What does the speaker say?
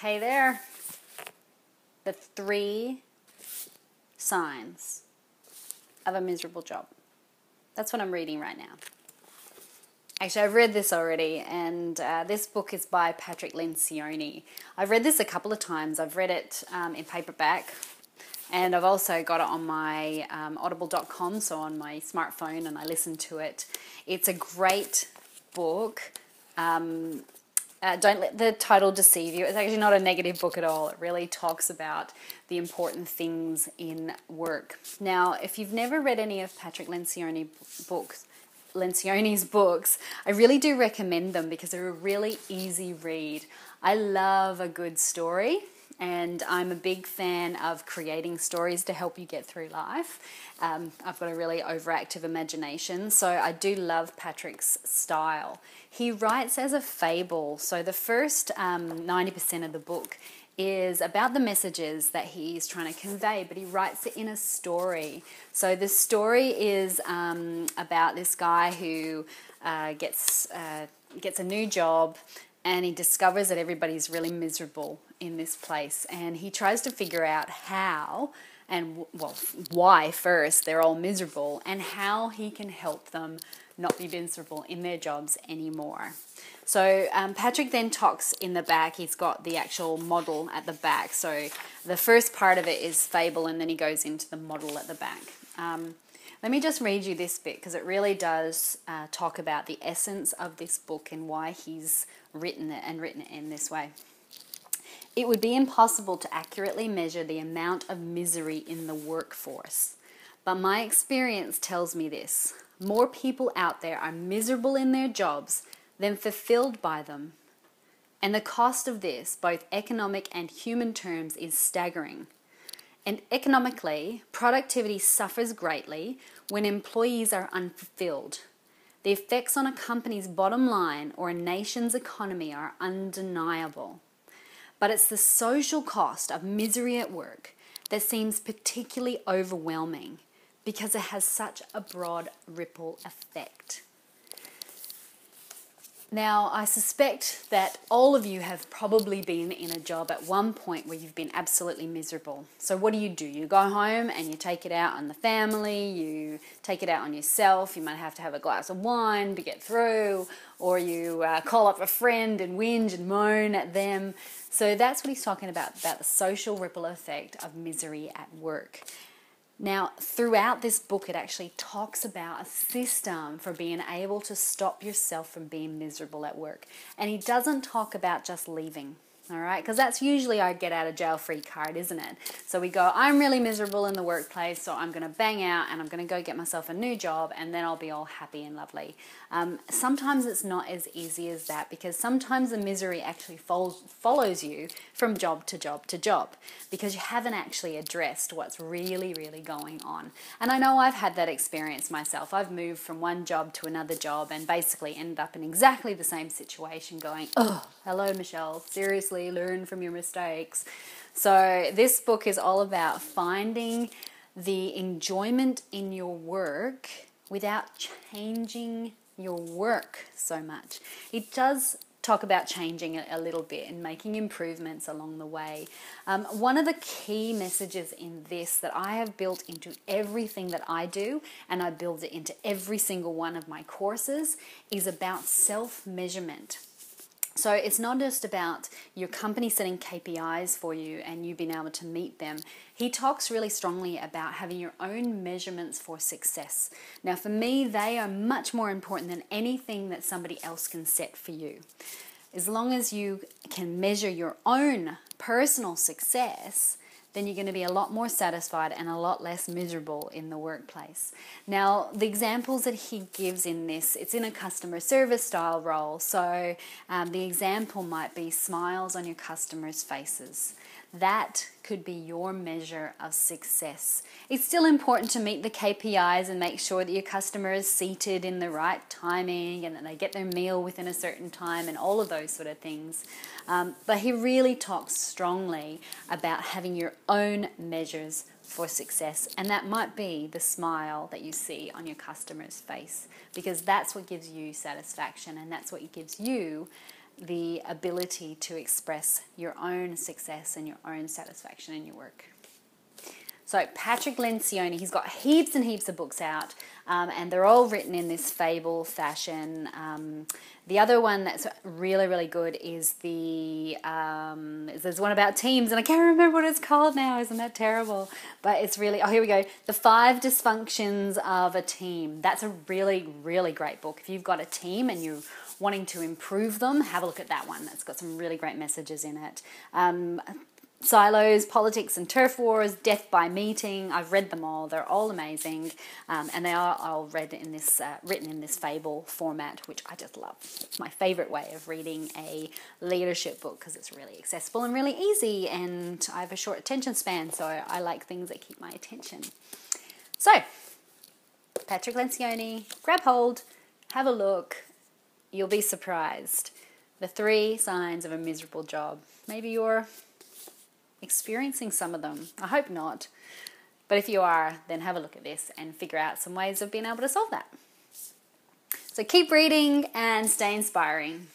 Hey there. The three signs of a miserable job. That's what I'm reading right now. Actually, I've read this already, and uh, this book is by Patrick Lencioni. I've read this a couple of times. I've read it um, in paperback, and I've also got it on my um, audible.com, so on my smartphone, and I listen to it. It's a great book. Um, uh, don't let the title deceive you. It's actually not a negative book at all. It really talks about the important things in work. Now, if you've never read any of Patrick Lencioni books, Lencioni's books, I really do recommend them because they're a really easy read. I love a good story and I'm a big fan of creating stories to help you get through life. Um, I've got a really overactive imagination, so I do love Patrick's style. He writes as a fable, so the first um, 90% of the book is about the messages that he's trying to convey, but he writes it in a story. So the story is um, about this guy who uh, gets uh, gets a new job, and he discovers that everybody's really miserable in this place, and he tries to figure out how and well why first they're all miserable, and how he can help them not be miserable in their jobs anymore. So um, Patrick then talks in the back. He's got the actual model at the back. So the first part of it is fable, and then he goes into the model at the back. Um, let me just read you this bit because it really does uh, talk about the essence of this book and why he's written it and written it in this way. It would be impossible to accurately measure the amount of misery in the workforce, but my experience tells me this more people out there are miserable in their jobs than fulfilled by them. And the cost of this, both economic and human terms, is staggering. And economically, productivity suffers greatly when employees are unfulfilled. The effects on a company's bottom line or a nation's economy are undeniable. But it's the social cost of misery at work that seems particularly overwhelming because it has such a broad ripple effect. Now, I suspect that all of you have probably been in a job at one point where you've been absolutely miserable. So, what do you do? You go home and you take it out on the family, you take it out on yourself. You might have to have a glass of wine to get through, or you uh, call up a friend and whinge and moan at them. So, that's what he's talking about about the social ripple effect of misery at work. Now, throughout this book, it actually talks about a system for being able to stop yourself from being miserable at work. And he doesn't talk about just leaving all right? Because that's usually our get out of jail free card, isn't it? So we go, I'm really miserable in the workplace, so I'm going to bang out and I'm going to go get myself a new job and then I'll be all happy and lovely. Um, sometimes it's not as easy as that because sometimes the misery actually follows, follows you from job to job to job because you haven't actually addressed what's really, really going on. And I know I've had that experience myself. I've moved from one job to another job and basically ended up in exactly the same situation going, oh, hello, Michelle, seriously learn from your mistakes. So, this book is all about finding the enjoyment in your work without changing your work so much. It does talk about changing it a little bit and making improvements along the way. Um, one of the key messages in this that I have built into everything that I do, and I build it into every single one of my courses, is about self measurement. So it's not just about your company setting KPIs for you and you being able to meet them. He talks really strongly about having your own measurements for success. Now, for me, they are much more important than anything that somebody else can set for you. As long as you can measure your own personal success, then you're going to be a lot more satisfied and a lot less miserable in the workplace. Now, the examples that he gives in this, it's in a customer service style role. So, um, the example might be smiles on your customers' faces. That could be your measure of success. It's still important to meet the KPIs and make sure that your customer is seated in the right timing and that they get their meal within a certain time and all of those sort of things. Um, but he really talks strongly about having your own measures for success, and that might be the smile that you see on your customer's face because that's what gives you satisfaction and that's what gives you the ability to express your own success and your own satisfaction in your work. So, Patrick Lencioni, he's got heaps and heaps of books out, um, and they're all written in this fable fashion. Um, the other one that's really, really good is the um, there's one about teams, and I can't remember what it's called now. Isn't that terrible? But it's really oh here we go. The five dysfunctions of a team. That's a really, really great book. If you've got a team and you're wanting to improve them, have a look at that one. That's got some really great messages in it. Um, Silos, Politics and Turf Wars, Death by Meeting. I've read them all. They're all amazing, um, and they are all read in this uh, written in this fable format, which I just love. It's my favorite way of reading a leadership book because it's really accessible and really easy, and I have a short attention span, so I like things that keep my attention. So, Patrick Lencioni, grab hold, have a look. You'll be surprised. The three signs of a miserable job. Maybe you're experiencing some of them. I hope not. But if you are, then have a look at this and figure out some ways of being able to solve that. So keep reading and stay inspiring.